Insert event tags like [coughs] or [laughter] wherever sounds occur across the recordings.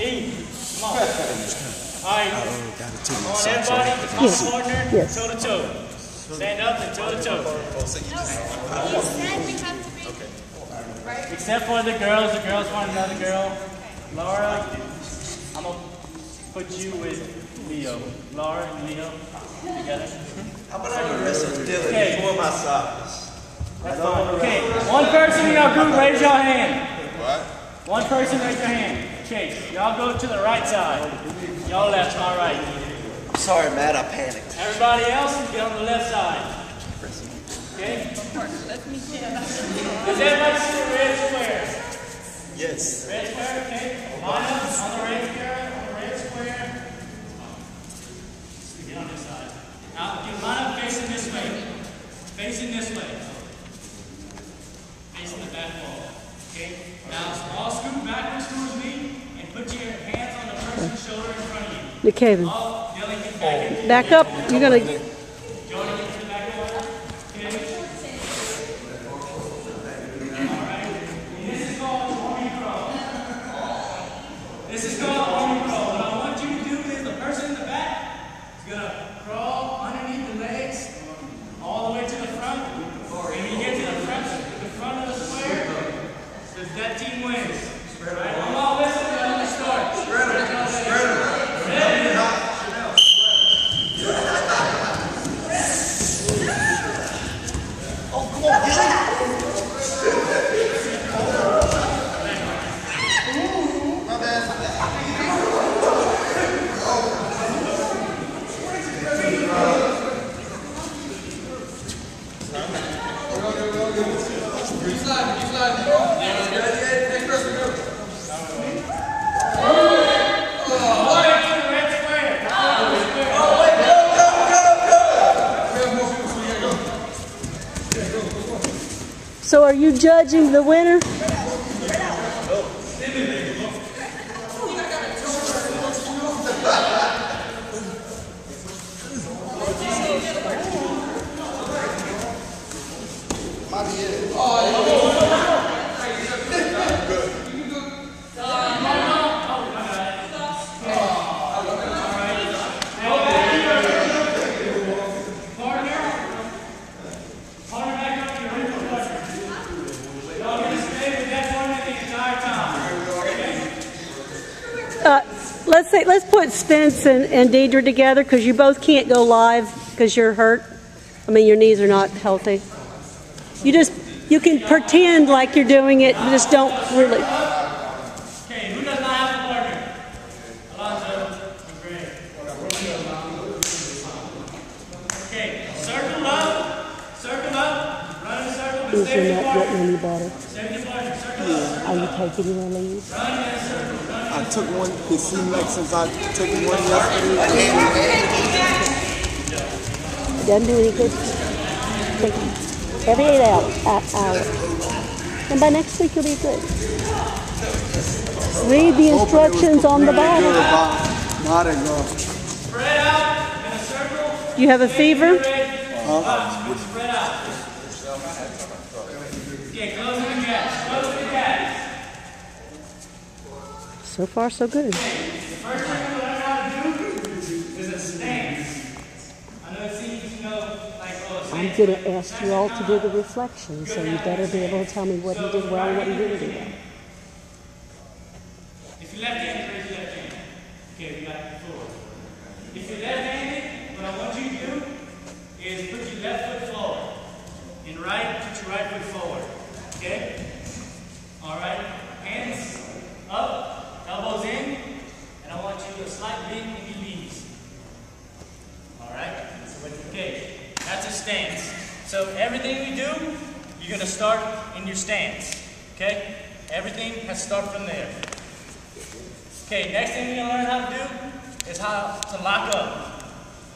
E. Come on. All right. Oh, gotta take my Come on, everybody. Yes. partner. Yes. Toe to toe. Stand up and toe to toe. He said we have to be. Except for the girls. The girls want another girl. Laura, I'm gonna put you with Leo. Laura and Leo together. How about I wrestle Dylan Okay. before my socks? That's fine. Okay, one person in your group, raise your hand. What? One person, raise your hand. Chase, y'all go to the right side. Y'all left, my right. Sorry, Matt, I panicked. Everybody else, get on the left side. Okay? Does everybody see the red square? Yes. Red square, okay? Line up on the red square, on the red square. Get on this side. Now, get line up facing this way. Facing this way. Facing the back wall. Okay? Now, all scoot backwards towards me it back up. You're wall. Okay? This is called. What I want you to do is the person in the back is gonna crawl underneath the legs all the way to the front. You get to the front, of the that team wins. Right? I'm all listening. I'm gonna start. All the way to the red square. So are you judging the winner? Partner back up to your original partner. Y'all gonna stay with that partner the entire time. Uh, let's say let's put Spence and, and Deidre together because you both can't go live because you're hurt. I mean, your knees are not healthy. You just you can pretend like you're doing it, but just don't really. Okay, who does not have a partner? Alonzo. Great. Okay, circle up, circle up, run in a circle, but are with your not getting partner. any better. Stay with your partner, circle up. Are you taking your leave? I took one. It seemed like since I took one yesterday. Doesn't do any good. Take every eight hours, uh, hour. And by next week you'll be good. Read the instructions on the bottle. Mardi Gras. Spread out in a circle. You have a fever? Spread out. Okay, closing the gaps, closing the gaps. So far, so good. First thing we learn how to do is a stance. I know it seems, you know, so good. I'm going to ask you all to do the reflection, so you better be able to tell me what he did well and what he didn't do well. If you're left-handed, raise your left hand. Okay, we got four. If you're left-handed, what I want you to do is put your left foot forward. And right, put your right foot forward. Okay? All right. Hands up, elbows in, and I want you to slight bend in your knees. All right? Okay, that's a stance. So everything we do, you're gonna start in your stance. Okay? Everything has to start from there. Okay, next thing you're gonna learn how to do is how to lock up.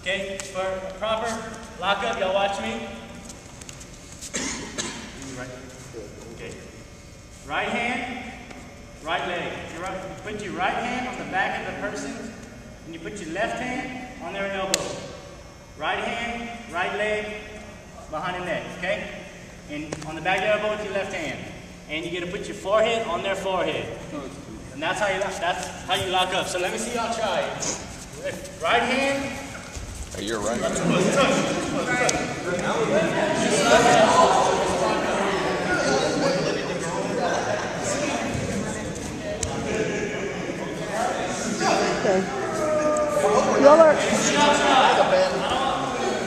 Okay, for a proper lock up, y'all watch me. [coughs] Right. Okay. Right hand, right leg. You put your right hand on the back of the person, and you put your left hand on their elbow. Right hand, right leg, behind the neck, okay? And on the back of the elbow with your left hand. And you're gonna put your forehead on their forehead. And that's how you lock, that's how you lock up. So let me see y'all try it. Right hand, Hey, you're right. Okay. Y'all are, I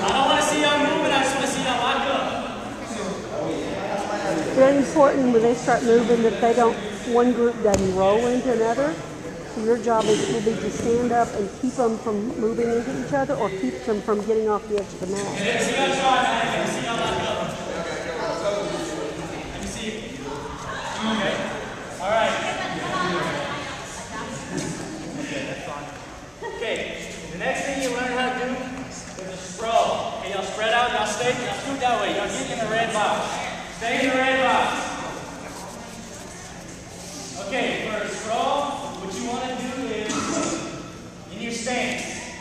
don't want to see y'all moving, I just want to see y'all lock up. very important when they start moving that they don't, one group doesn't roll into another. So your job is, will be to stand up and keep them from moving into each other or keep them from getting off the edge of the mat. Let me see y'all try, man. Let me see y'all lock up. Let me see. Okay. All right. Okay, that's fine. Okay, the next thing you learn how to do is a sprawl. Okay, y'all spread out, y'all stay, y'all scoot that way. Y'all get in the red box. Stay in the red box. Okay, for a sprawl, what you want to do is in your stance.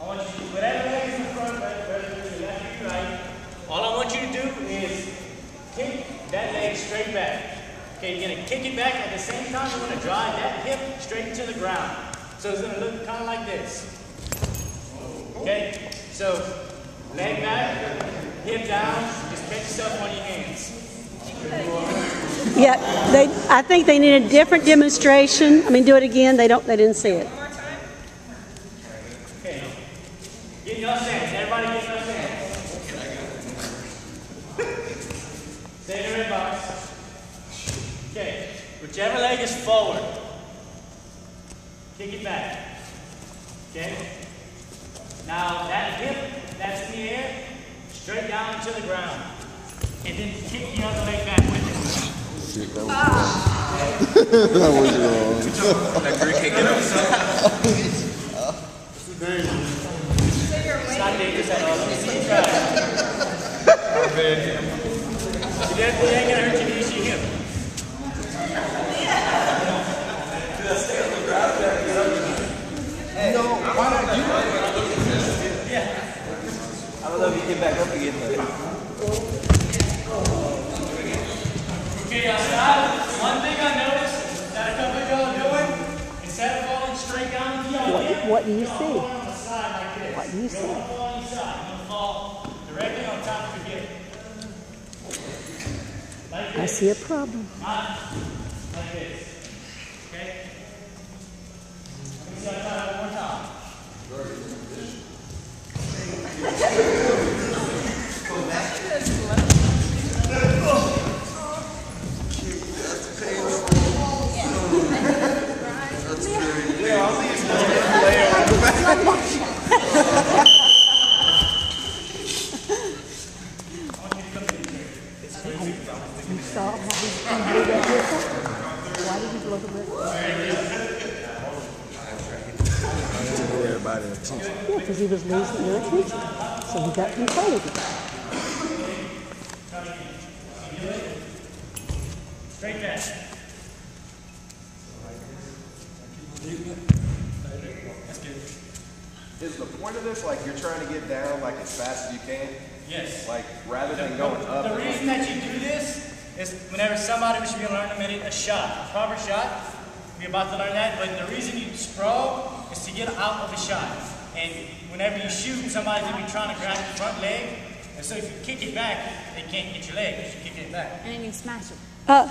I want you to, whatever leg is in front, whether it's your left or your right, all I want you to do is kick that leg straight back. Okay, you're gonna kick it back at the same time you're gonna drive that hip straight into the ground. So it's gonna look kind of like this. Okay, so leg back, hip down, just catch yourself on your hands. Yeah, they, I think they need a different demonstration. I mean, do it again. They don't, they didn't see it. Okay, get in your stance. Everybody get in your stance. Stay in the red box. Okay, whichever leg is forward, kick it back. Okay? Now that hip that's in the air, straight down to the ground. And then kick the other leg back with it. Shit, that was wrong. that was wrong. It's not dangerous at all. See you try it. You definitely ain't gonna hurt your knees, your hip. I don't know if you get back up again though. Okay, y'all stop. One thing I noticed that a couple of y'all are doing, instead of falling straight down to y'all What, what do you see? going on the side like this. What do you You see? don't fall on your side. You're gonna fall directly on top of your hip. Like I see a problem. like this. Okay? Let me see y'all try it one more time. You saw how he blew that whistle? Why did he blow the whistle? Everybody. Yeah, because he was losing their attention. So he got control of it. Straight back. Is the point of this like you're trying to get down like as fast as you can? Yes. Like rather than going up? The reason that you do this is whenever somebody, we should be learning a minute, a shot, a proper shot. We're about to learn that, but the reason you sprawl is to get out of a shot. And whenever you shoot, somebody's gonna be trying to grab your front leg. And so if you kick it back, they can't get your leg because you kick it back. And then you smash it. Uh,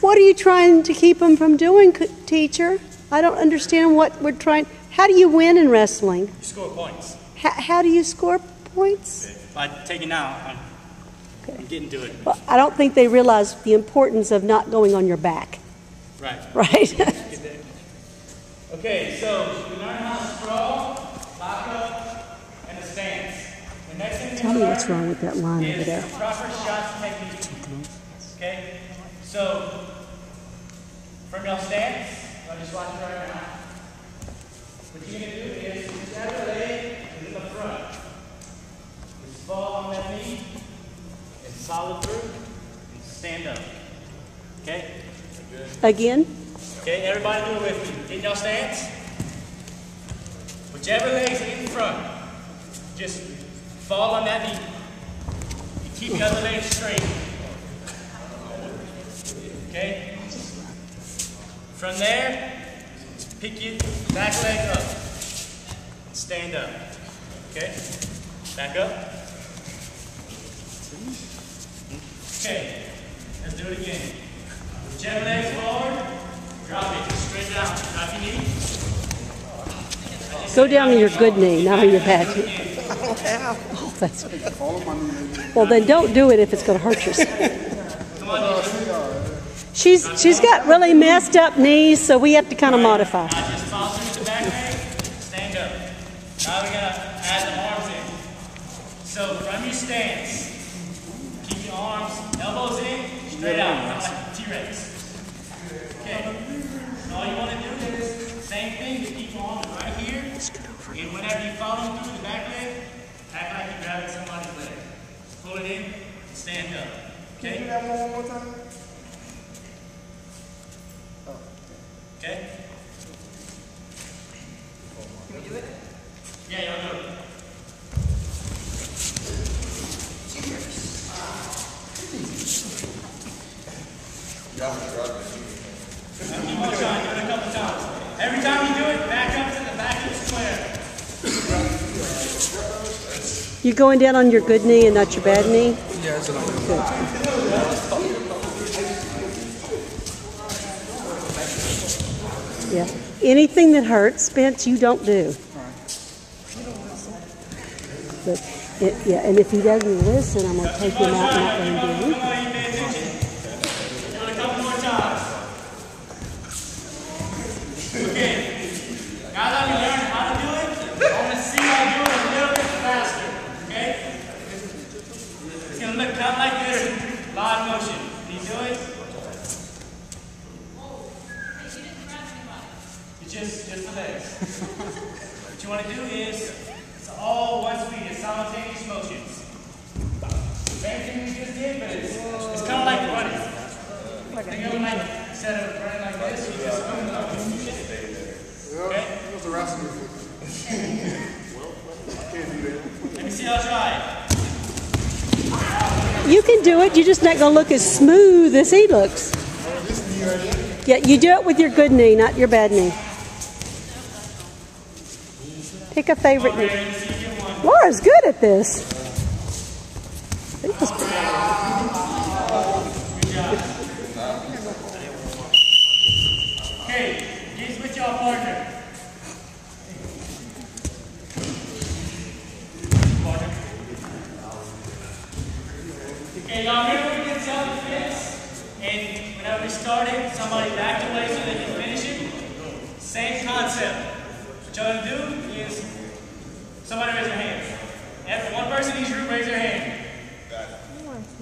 what are you trying to keep them from doing, teacher? I don't understand what we're trying. How do you win in wrestling? You score points How, how do you score points? by taking out. I'm, I'm getting to it. Well, I don't think they realize the importance of not going on your back, Right. right? [laughs] Okay, so we learn how to sprawl, lock up, and a stance. The next thing Tell me what's wrong with that line over there. proper shot technique. Okay? So, from your stance, I'll just watch it right now. What you're going to do is, whichever leg is in the front, just fall on that knee, and solid through, and stand up. Okay? Again? Okay, everybody do it with me. Get in your stance. Whichever leg's in front, just fall on that knee. And keep the other leg straight. Okay? From there, pick your back leg up. Stand up. Okay? Back up. Okay, let's do it again. Whichever leg's Go down on your good knee, not on your bad knee. Oh, [laughs] that's [laughs] well. Then don't do it if it's going to hurt yourself. She's she's got really messed up knees, so we have to kind of modify. Now just follow through with the back leg. Stand up. Now we're gonna add the arms in. So from your stance, keep your arms, elbows in, straight out, kind of like T-Rex. Okay. And all you want to do is same thing. You keep your arms right here, and whenever you follow through the back leg, act like you're grabbing somebody's leg. Pull it in, stand up. Okay. that one more time? Oh, okay? Yeah, y'all do it. Keep on trying, do it a couple times. Every time you do it, back up to the back of the square. You going down on your good knee and not your bad knee? Good. Yeah. Anything that hurts, Spence, you don't do. But it, yeah, and if he doesn't listen, I'm gonna take him out and not let him do anything. Come on, you pay attention. Do it a couple more times. Okay. Now that we learned how to do it, I want to see y'all do it a little bit faster. Okay? It's gonna look kind of like this in live motion. Can you do it? You just, just the legs. what you want to do is, it's all one speed, it's simultaneous motions. Same thing we just did, but it's, it's kind of like running. Think of it like, instead of running like this, you just Okay? What's the rest of it? Let me see y'all try You can not gonna look as smooth as he looks. Yeah, you do it with your good knee, not your bad knee. Pick a favorite knee. Laura's good at this. I think this- Okay, get with y'all partner. Partner. Okay, y'all remember we did self-defense? And whenever we started, somebody backed away so they can finish it? Same concept. What y'all gonna do is, somebody raise their hand. Every, one person in each group raise their hand.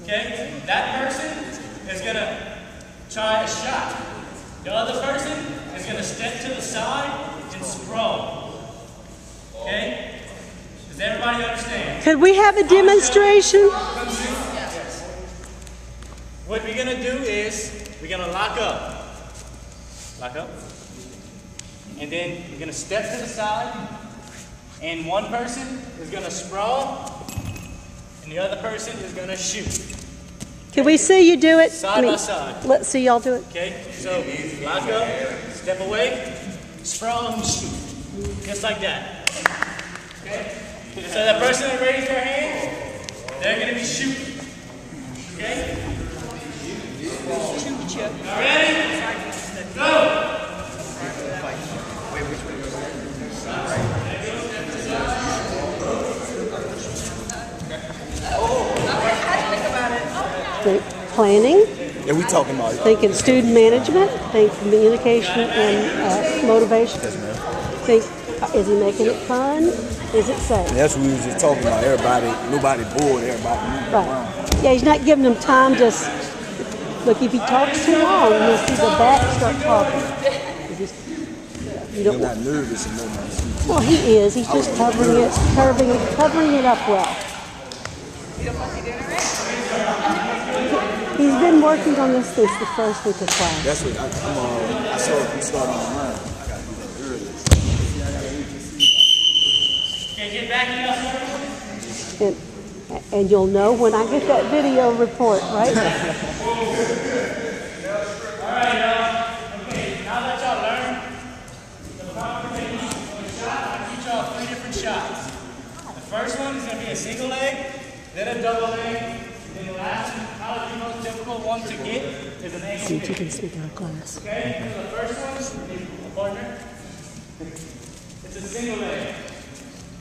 Okay? That person is gonna try a shot. The other person is gonna step to the side and sprawl. Okay? Does everybody understand? Could we have a demonstration? What we're gonna do is we're gonna lock up. Lock up. And then we're gonna step to the side. And one person is gonna sprawl. And the other person is gonna shoot. Can we see you do it? Side I mean, by side. Let's see y'all do it. Okay? So lock up, step away, and shoot. Just like that. Okay? So that person that raised their hand, they're gonna be shooting. Okay? Shoot Y'all ready? Go! Think planning, Yeah, we talking about it. thinking student management, think communication and uh, motivation. Think, uh, is he making it fun? Is it safe? That's what we was just talking about. Everybody, nobody bored. Everybody Right. Yeah, he's not giving them time s- look, if he talks too long, you'll see the back start talking. You just- You They're don't, not nervous nothing. well, he is, he's just covering it, covering it, covering it up well. He's been working on this since the first week of class. That's what I, am uh, I saw it from starting online. I gotta do that early. you get back in your and, and you'll know when I get that video report, right? [laughs] All right, y'all. Okay, now that y'all learn the proper technique for the shot, I teach y'all three different shots. The first one is going to be a single leg, then a double leg, and then the last to get is an ankle See if you can speak out of class. Okay, so the first one, partner, it's a single leg.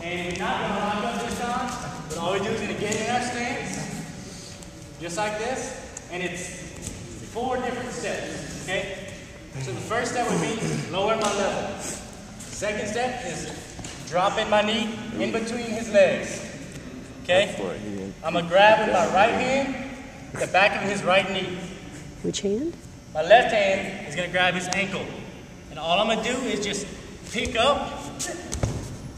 And we're not gonna lock up this time, but all we do is gonna get in our stance, just like this, and it's four different steps, okay? So the first step would be lower my level. Second step is dropping my knee in between his legs, okay? I'm gonna grab with my right hand the back of his right knee. Which hand? My left hand is gonna grab his ankle. And all I'm gonna do is just pick up,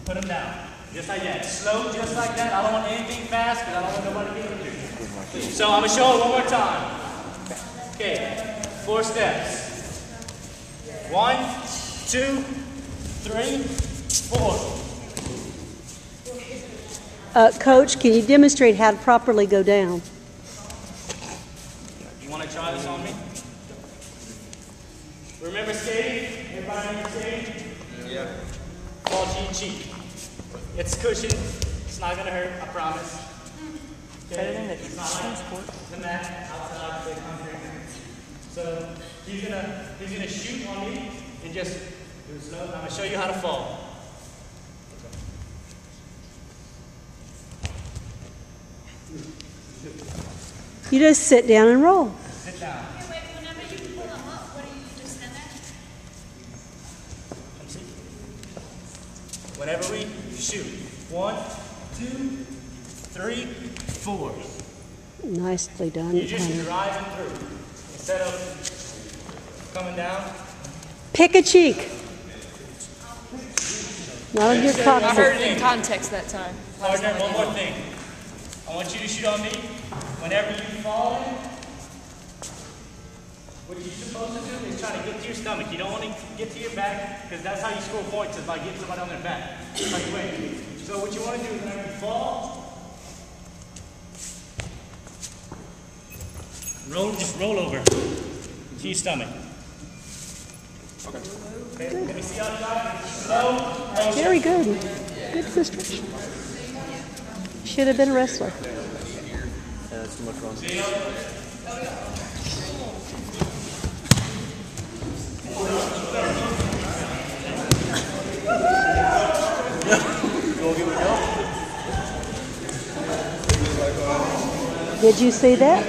put him down. Just like that. Slow, just like that. I don't want anything fast because I don't want nobody to get injured. So I'm gonna show it one more time. Okay, four steps. One, two, three, four. Uh, Coach, can you demonstrate how to properly go down? It's cushioned. It's not gonna hurt, I promise. Okay? It's not like the mat outside the concrete. So he's gonna he's gonna shoot on me and just do it slow. I'm gonna show you how to fall. You just sit down and roll. Sit down. Okay, wait, whenever you pull them up, what do you just stand there? Come see. Whenever we shoot. One, two, three, four. Nicely done, You're just Hunter. drive through instead of coming down. Pick a cheek. Not on your I heard it in context that time. Partner, one more thing. I want you to shoot on me. Whenever you fall in, what you're supposed to do is try to get to your stomach. You don't want to get to your back because that's how you score points is by getting somebody on their back. Like wait. So what you want to do is whenever you fall, roll, just roll over to your stomach. Okay. Let me see how you got it. Slow. Very good. Good construction. Should have been a wrestler. Yeah, that's too much wrong. Did you see that?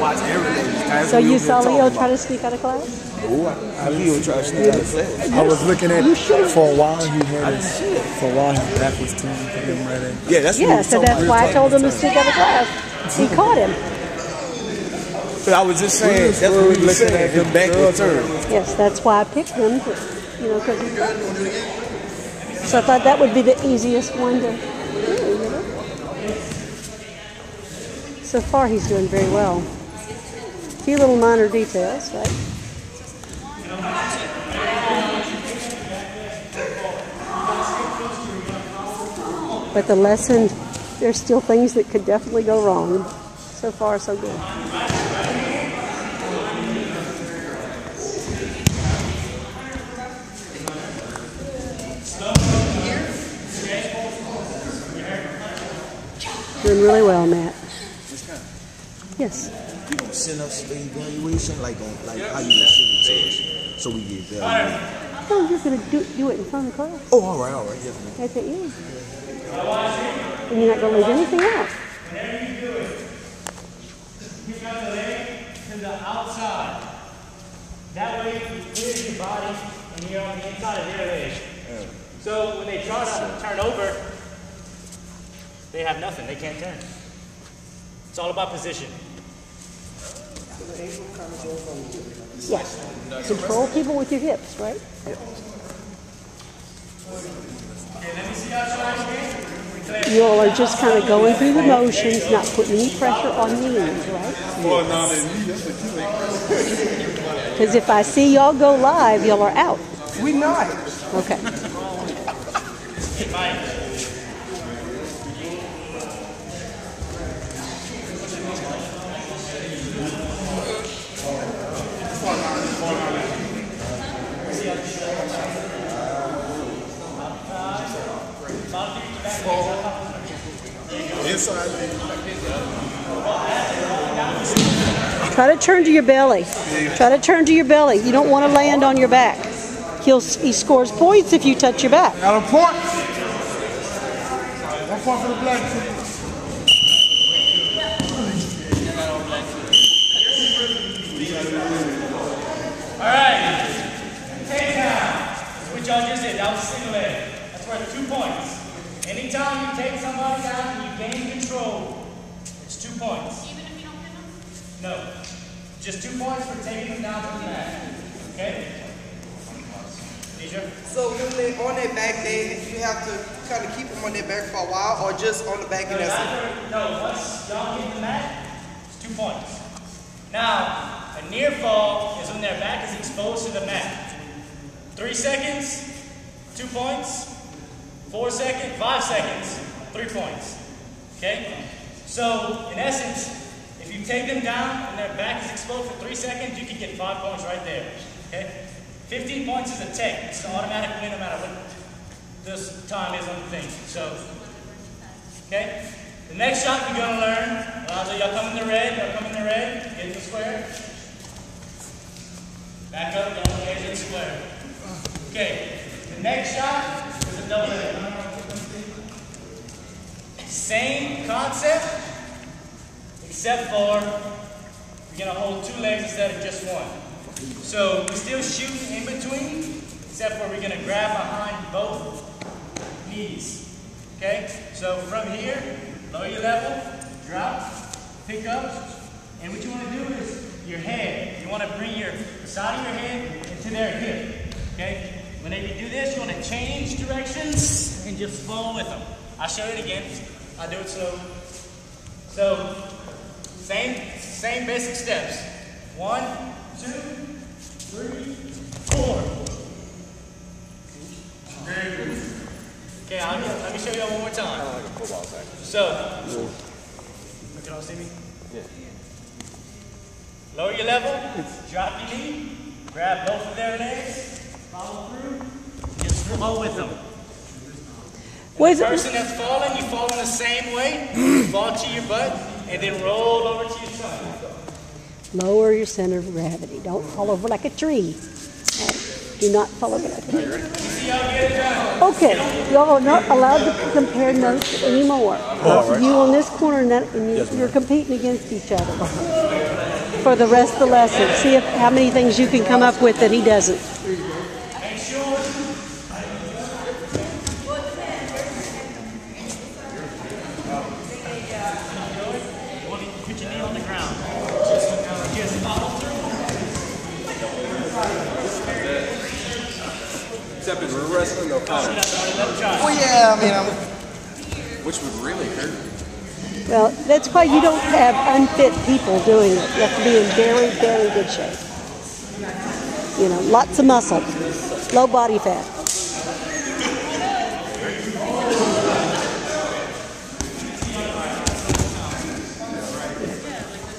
Watch everything. So you saw Leo try to sneak out of class? Ooh, I, I Leo try to sneak out of class. I was looking at for a while. He had his for a while. His back was turned. Put him right in. Yeah, that's what we Yeah, so that's about. why I told him to sneak out of class. He caught him. But I was just saying, that's what we looking saying. at His him back was girls. turned. Yes, that's why I picked him, you know, because So I thought that would be the easiest one to? So far, he's doing very well. A few little minor details, right? But the lesson, there's still things that could definitely go wrong. So far, so good. Doing really well, Matt. Yes. You gonna send us the evaluation like on like how you gonna send it to us, so we get evaluated. Oh, you're going to do, do it in front of the class Oh, all right, all right, yes, ma'am. at the end. And you're not going to leave anything out. Whenever you do it, pick up the leg to the outside. That way you clear your body and you're on the inside of their leg. So when they try to turn over, they have nothing. They can't turn. It's all about position. Yes. Control people with your hips, right? Okay, let me see how strong you get. You all are just kind of going through the motions, not putting any pressure on the knees, right? Because if I see y'all go live, y'all are out. We're not. Okay. Try to turn to your belly. Try to turn to your belly. You don't want to land on your back. He'll, he scores points if you touch your back. Got a point. One point for the black team. All right. Takedown. That's what y'all just did. That was single leg. That's worth two points. Anytime you take somebody down and you gain control, it's two points. Even if you don't hit them? No. Just two points for taking them down to the mat. Okay? So when they on their back, they you have to kind of keep them on their back for a while, or just on the back No, and that's it. no, once y'all hit the mat, it's two points. Now, a near fall is when their back is exposed to the mat. Three seconds, two points. Four seconds, five seconds, three points. Okay? So, in essence, if you take them down and their back is exposed for three seconds, you can get five points right there. Okay? 15 points is a take. It's an automatic win no matter what this time is on the thing. So, Okay? The next shot you're gonna learn, Alonzo, y'all come in the red, y'all come in the red, get in the square. Back up, y'all engage in the square. Okay, the next shot is a. Same concept, except for we're gonna hold two legs instead of just one. So we're still shoot in between, except for we're gonna grab behind both knees. Okay? So from here, lower your level, drop, pick up, and what you want to do is your head. You want to bring your side of your head into their hip. Okay? Whenever you do this, you want to change directions and just follow with them. I'll show it again. I'll do it slow. So same same basic steps. One, two, three, four. Okay, I'll, let me show you one more time. Kind of like a football So, look at all see me? Yeah. Lower your level, drop your knee, grab both of their legs, follow through, just flow with them. Was The it, person that's falling, you fall in the same way, fall to your butt, and then roll over to your side. lower your center of gravity. Don't fall over like a tree. Do not fall over like a tree. See how you get it done? Okay, y'all are not allowed to compare notes anymore. Oh, you on this corner and that, and you, you're competing against each other for the rest of the lesson. See if how many things you can come up with that he doesn't. Make sure. You want to put your knee on the ground. Just, just follow through. Except in real wrestling, they'll count. Let them try. Oh yeah, I mean, I'm, Which would really hurt. Well, that's why you don't have unfit people doing it. You have to be in very, very good shape. You know, lots of muscle, low body fat.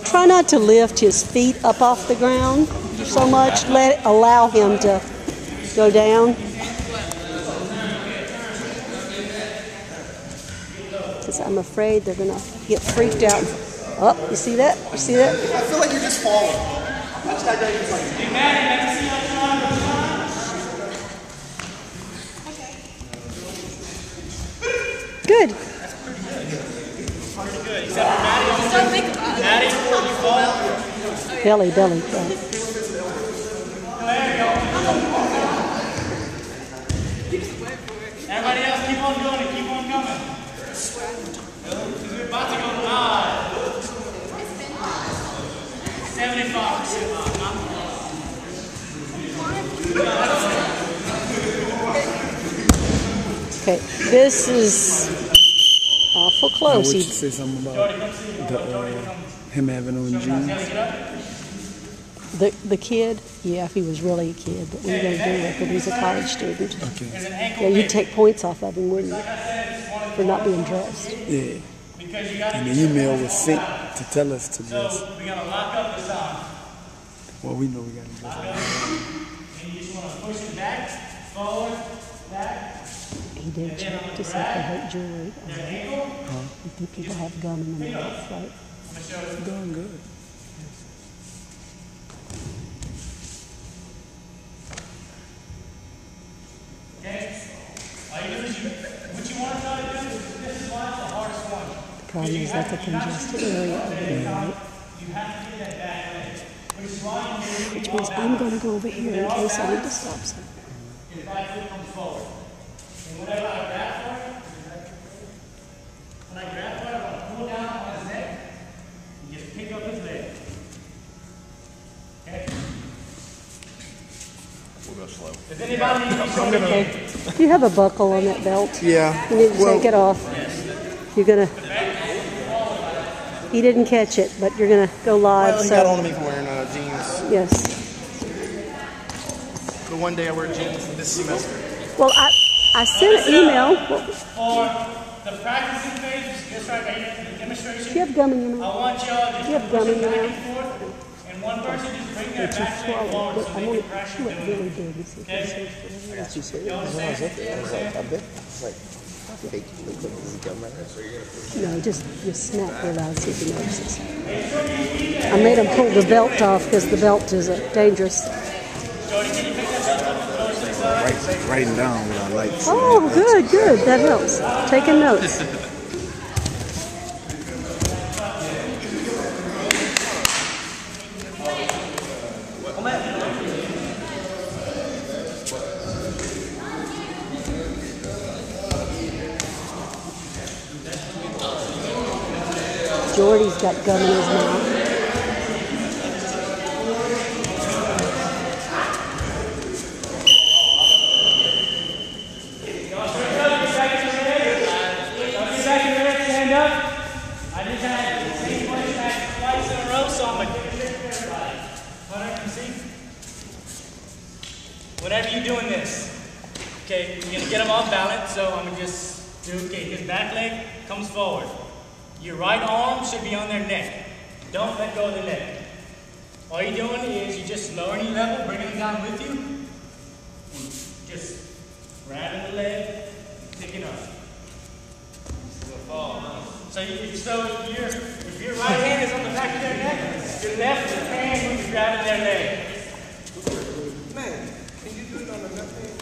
Try not to lift his feet up off the ground so much. Let allow him to go down. Because I'm afraid they're gonna get freaked out. Oh, you see that? You see that? I feel like you're just falling. I just had that just like. Good. Don't think about it. Maddie, you fall. Belly, belly, belly. Everybody else, keep on doing it. Keep on coming. Because we're about to go live. 75% live. Okay, this is awful close. want you to say something about the, uh, him having on jeans. the, the kid, yeah, if he was really a kid, but we are going to do it, but he's a college student. Okay. There's an ankle Yeah, you'd take points off of him, wouldn't you? For not being dressed. Yeah. Because you got to And the email was sent to tell us to dress. So we're gonna lock up the arm. Well, we know we got to dress. And you just wanna push it back, forward, back. He did check to see if they hurt jewelry. Uh, You think people have gum in their mouth, right? Doing good. Okay? All you do is you, what you want to try to do is, this is why it's the hardest one. The problem is that's a congested area over there, right? You have to get that back leg. Which is why you do Which means I'm gonna go over here in case I need to stop something. his right foot comes forward. And whenever I grab for it, when I grab for it, I'm gonna pull down on his neck and just pick up his leg. Okay? We'll go slow. Does anybody need to show? Do you have a buckle on that belt? Yeah. You need to Well- take it off. You're gonna. He didn't catch it, but you're gonna go live. Well, he got So on to me for wearing uh, jeans. yes. The one day I wear jeans this semester. Well, I I sent an email. Well, For the practicing phase, just right here, the do you demonstration, have gum in your I mouth? want y'all just You have gum in it your mouth? and one person just bring their back leg swallow. forward so I they want can to press do your it doing. really big and see if Okay. it saves whatever. She You I was up there. I was like, I bet. Like, fake. Look at this camera. No, just just smack real loud see if he notices. I made him pull the belt off because the belt is uh, dangerous. Writing down what I like. Oh, good, good. That helps. Taking notes. Got gum in his mouth. Second minute, stand up. I just had the same question asked twice in a row, so I'm gonna do it for everybody. Hunter, come see. Whenever you're doing this, okay, you're gonna get them off balance, so I'm gonna just do, okay, his back leg comes forward. Your right arm should be on their neck. Don't let go of the neck. All you're doing is you're just lowering your level, bringing them down with you. and Just grabbing the leg, picking up. So, you, so if, your if your right hand is on the back of their neck, your left hand will be grabbing their leg. Man, can you do it on the left hand?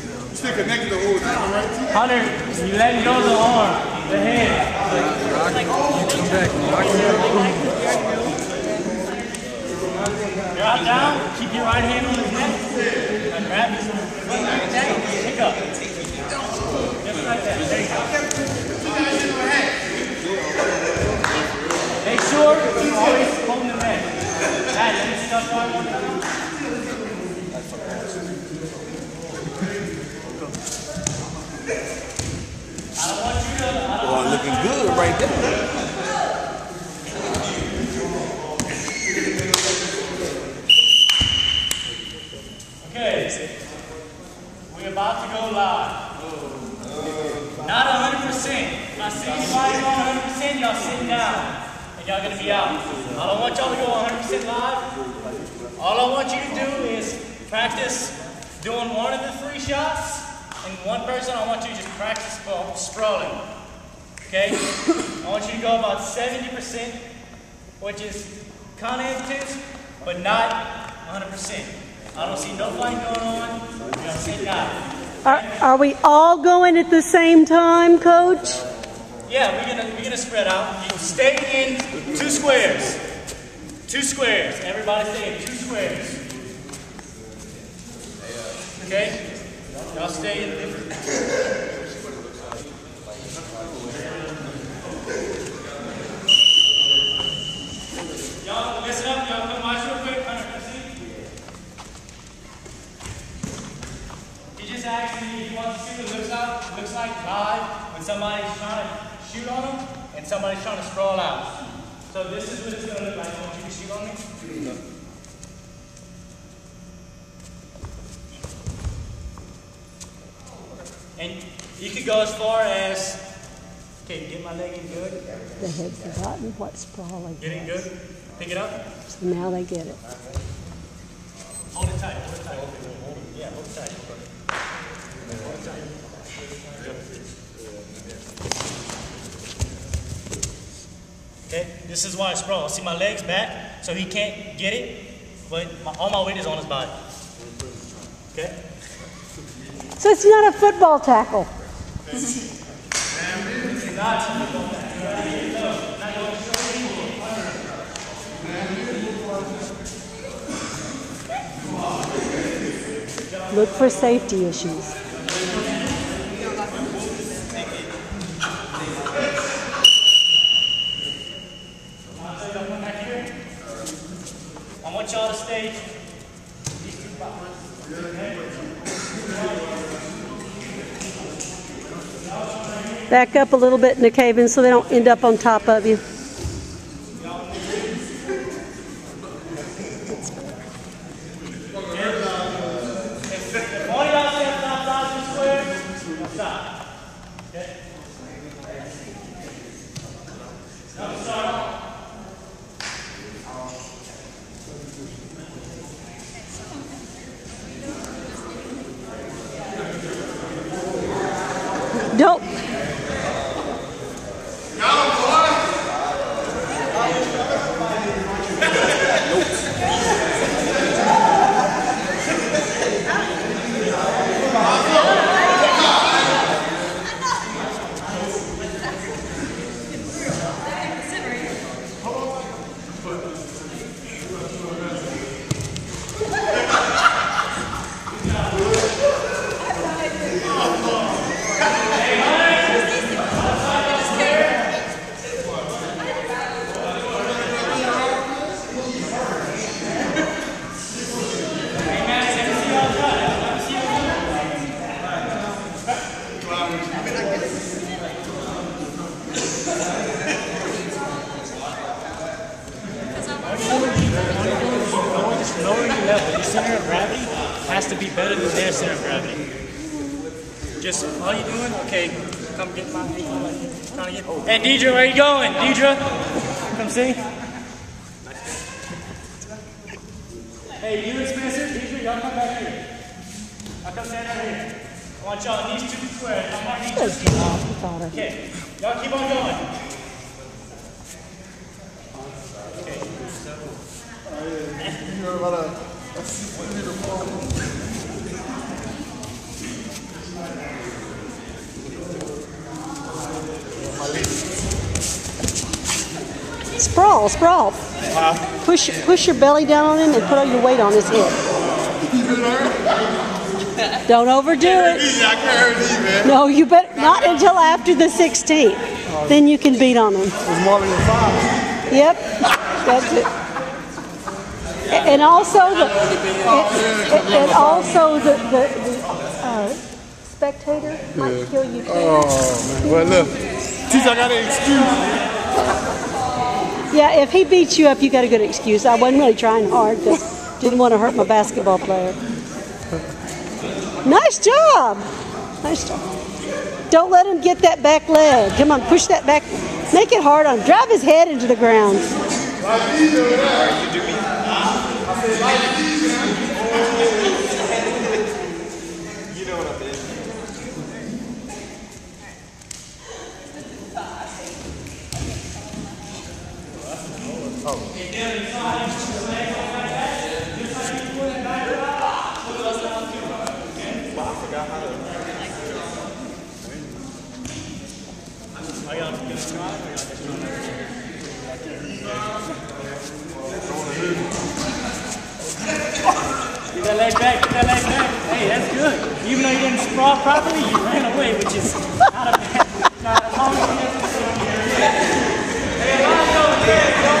Still connected the whole time, right? Hunter, you letting go of the arm, the head. You're out down. Keep your right hand on his neck. And grab his. Pick up. Just like that. There you go. Make sure you're always holding the neck. Let. I don't want you to. I don't Boy, looking good right there. Okay. We're about to go live. Not 100%. If I see anybody going 100%, y'all sit down. And y'all gonna be out. I don't want y'all to go 100% live. All I want you to do is practice doing one of the three shots. And one person, I want you to just practice spra- sprawling. Okay? I want you to go about 70%, which is kind of intense, but not 100%. I don't see no fighting going on. We're gonna sit down. Are, are we all going at the same time, Coach? Yeah, we're gonna we're gonna spread out. You stay in two squares. Two squares. Everybody stay in two squares. Okay? Y'all stay in different. He just asked me, he wants to see the looks, out, looks like live when somebody's trying to shoot on him and somebody's trying to sprawl out. So this is what it's going to look like. I want you to shoot on me. And you could go as far as, okay, get my leg in good. They had forgotten what sprawling Getting good? Pick it up. So now they get it. Hold it tight. Hold it tight. Yeah, hold it tight. Hold it tight. Okay, this is why I sprawl. See my legs back, so he can't get it, but my, all my weight is on his body. Okay? So it's not a football tackle. [laughs] Look for safety issues. I want y'all to stay. Back up a little bit in the cave in so they don't end up on top of you. Your belly down on him and put all your weight on his head. Don't overdo it. Easy, I can't hurt these, man. No, you bet not until after the 16th. Then you can beat on him. More than five. Yep, that's it. And also the, and- also the, the, the uh, spectator might kill you. Oh, man. Well, look. Teacher, I got an excuse. Yeah, if he beats you up, you got a good excuse. I wasn't really trying hard because didn't want to hurt my basketball player. Nice job. Nice job. Don't let him get that back leg. Come on, push that back. Make it hard on him. Drive his head into the ground. Are y'all gonna try? Or y'all just trying to- Get that leg back, get that leg back. Hey, that's good. Even though you didn't sprawl properly, you ran away, which is not a bad. You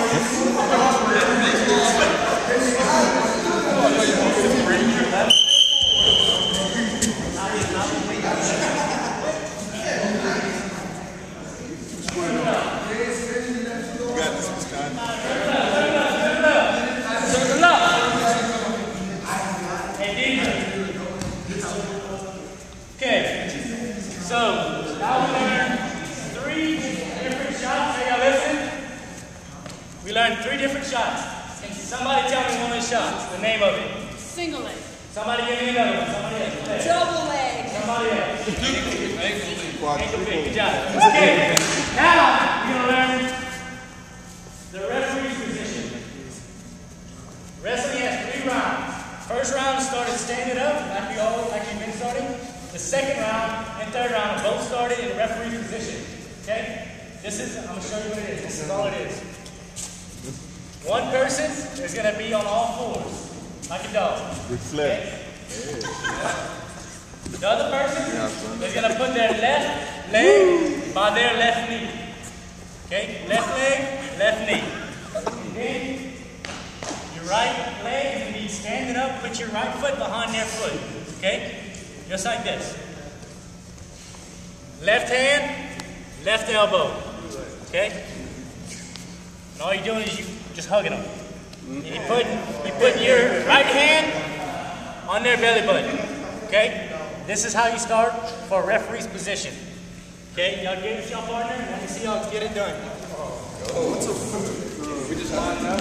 the name of it? Single leg. Somebody give me another one. Somebody else. Double leg. Somebody else. Ankle pick. Good job. Okay, now we're gonna learn the referee's position. Wrestling has three rounds. First round started standing up, like we all like we've been starting. The second round and third round are both started in the referee's position. Okay? This is I'm gonna show you what it is. This is all it is. One person is gonna be on all fours, like a dog. Reflect. The other person is gonna put their left leg by their left knee. Okay? Left leg, left knee. Then your right leg is gonna be standing up, put your right foot behind their foot. Okay? Just like this. Left hand, left elbow. Okay? And all you're doing is you just hugging them. And you put you put your right hand on their belly button. Okay? This is how you start for a referee's position. Okay, y'all get it, y'all partner? Let me see y'all get it done. What's up? We just lined up.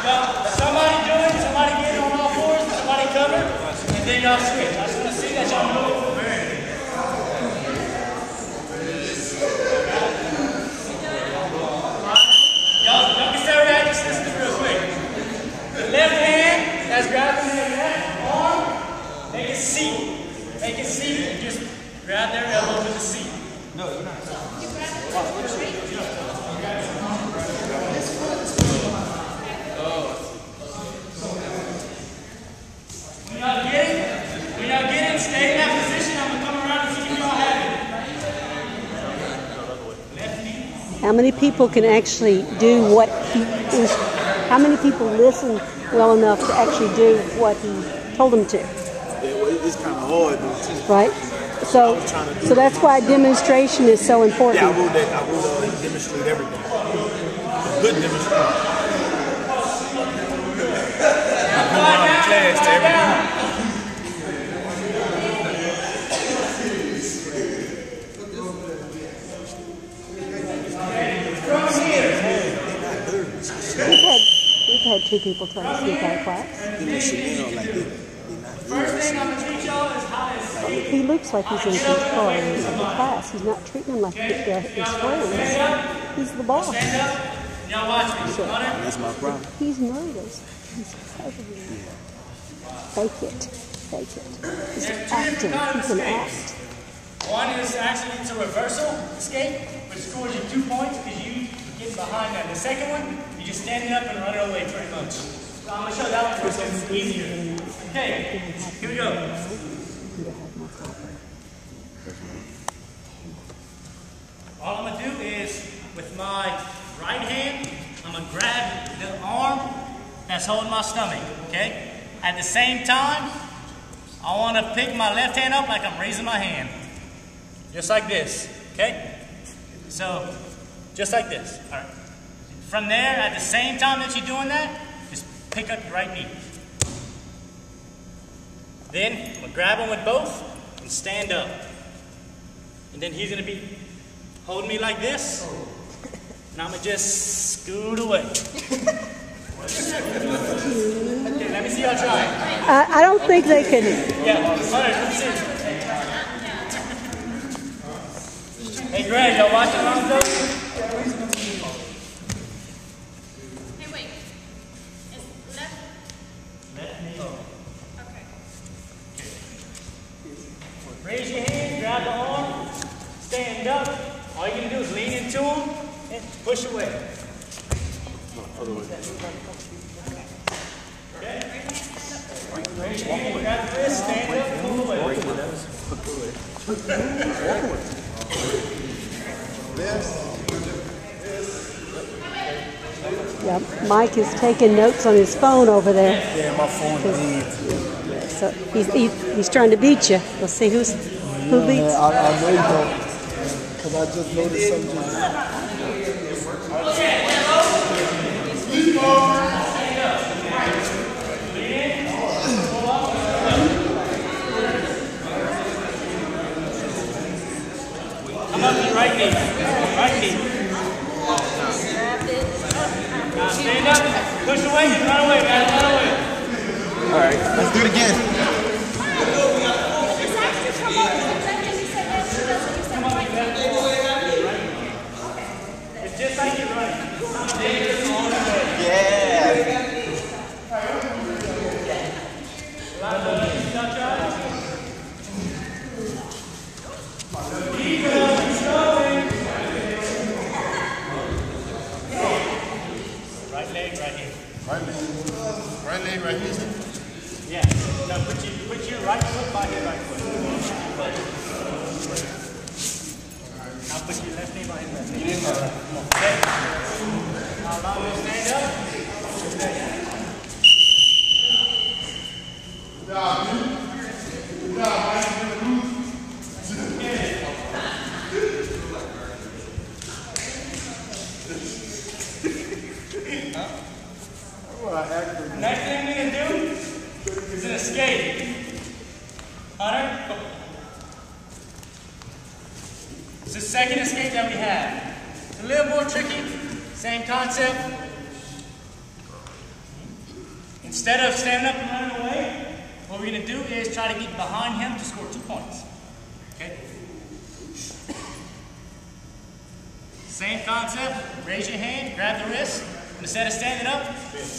Y'all, somebody do it, somebody get on all fours, somebody cover, and then y'all switch. I just want to see that y'all know it. Y'all, y'all can stay right just listen to me real quick. The left hand that's grabbing their left arm, make it seat. Make it seat and just grab their elbow with the seat. When y'all get it, when y'all get it, stay in that position. I'm gonna come around and see if y'all have it. How many people can actually do what he is? How many people listen well enough to actually do what he told them to? Yeah, well, it's kind of hard though. too. Right? So, so that's why demonstration is so important. Yeah, I will. I will uh, demonstrate everything. A good demonstration. Quiet down, class to quiet everything. down. We've had, we've had two people try to sneak out of class. They must like they, they not First thing I'm gonna teach y'all is how to. He looks like he's in control of the class. He's not treating them like they're his friends. He's the boss. Stand up. Y'all watch me. Hunter, That's my problem. He's nervous. He's hesitant. Fake it. Fake it. He's acting. He's an act. One is actually it's a reversal escape, which scores you two points because you get behind that. The second one, you just standing up and running away pretty much. So I'm gonna show that one first because it's easier. Okay, here we go. All I'm gonna do is with my right hand, I'm gonna grab the arm that's holding my stomach. Okay. At the same time, I want to pick my left hand up like I'm raising my hand. Just like this, okay? So, just like this, all right. From there, at the same time that you're doing that, just pick up your right knee. Then, I'm gonna grab him with both and stand up. And then he's gonna be holding me like this, and I'm gonna just scoot away. okay, let me see y'all try. I, I don't think they can. Yeah, Hunter, let me see. Hey, Greg, y'all watching though? Push away. Okay? Raise your hand, grab the wrist, stand up, pull away. Yeah, Mike is taking notes on his phone over there. Yeah, my phone beat. So he's, he, he's trying to beat you. Let's see who's who Yeah, beats. I, I know you don't. Because I just noticed something. just- Come up to your right knee. Right knee. Now stand up, push away, and run away, man. Run away. All right, let's do it again. Just ask her to come over. Let me say that she doesn't. You said right. It's just like you're running. Yeah. Right leg right here. Right leg. Right leg right here. Yeah. Now put your, put your right foot by your right foot. Now put your left knee by his left knee. Okay. Now allow him to stand up. Next thing we're gonna do is an escape. Hunter, go. It's the second escape that we have. It's a little more tricky, same concept. Instead of standing up and running away, what we're gonna do is try to get behind him to score two points. Okay? Same concept, raise your hand, grab the wrist. Instead of standing up,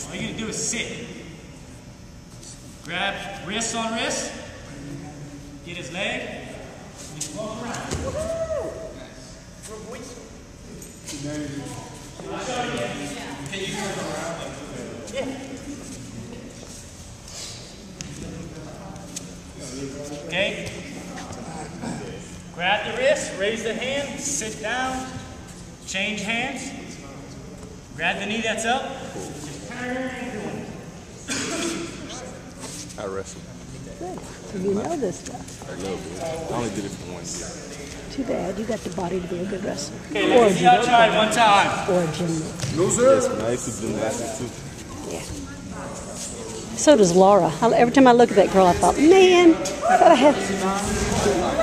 all you're gonna do is sit. Grab wrist on wrist, get his leg, and walk around. Okay? Grab the wrist, raise the hand, sit down, change hands, grab the knee that's up, just turn and do it. I wrestle. Good. So you know this stuff. I love it. I only did it for one year. Too bad. You got the body to be a good wrestler. Okay, let me see y'all try it one time. Or a gymnast. Yes, man. I used to gymnastics too. So does Laura. I, every time I look at that girl, I thought, man, I gotta have. Mike,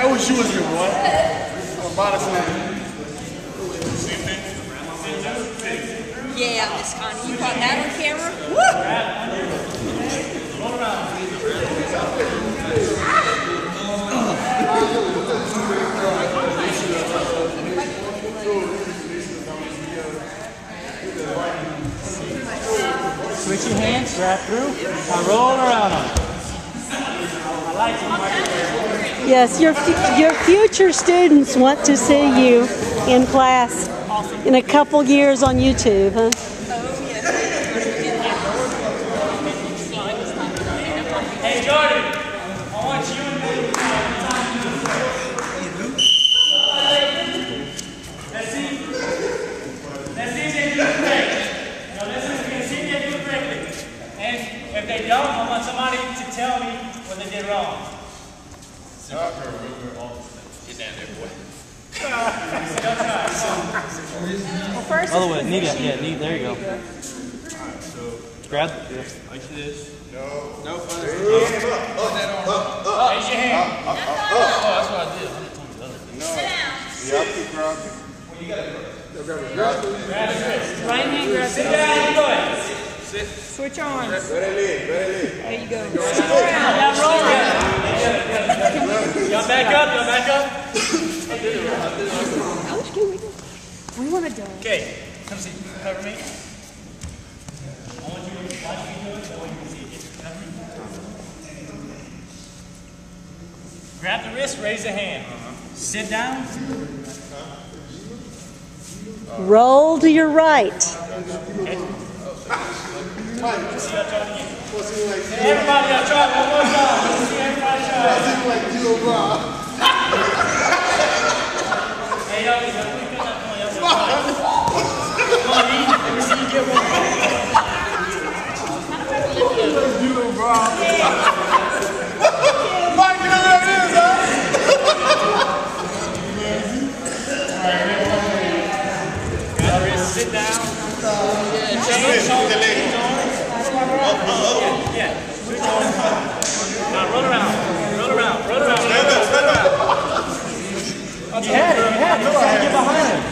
I wish you was here, boy. I'm about to say. Yeah, Miss Connie. You caught that on camera? Woo! Switch your hands, grab through, now roll around on it. I like it. Yes, your your future students want to see you in class in a couple years on YouTube, huh? Hey, Jordan, I want you and me. Let's see. Let's see if they do it correct. Now listen, we're gonna see if they do it correctly. And if they don't, I want somebody to tell me what they did wrong. Other way, knee down. Yeah, knee. There you go. Grab. Yeah. Raise your hand. Right hand grab Sit down, go ahead. Switch arms. There you go. Now roll around. Y'all back up, y'all back up. Can we do? We want to do it. Okay, come see. Cover me. I want you to watch me do it, I want you to see it. Cover me. Grab the wrist, raise the hand. Uh -huh. Sit down. Roll to your right. Okay. Everybody, I'll try one more time. Let's see everybody try. You had it, you had it. You had to get behind him.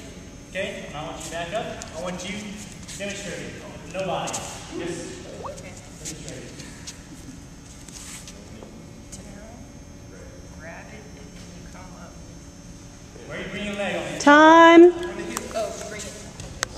Okay, and I want you back up. I want you to demonstrate. No body. Just okay. demonstrate. Grab it and come up. Where you your leg? Time.